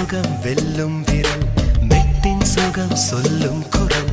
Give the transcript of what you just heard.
സുഖം വെല്ലും വിരൽ. മെട്ടിൻ സുഖം സൊല്ലും കുറം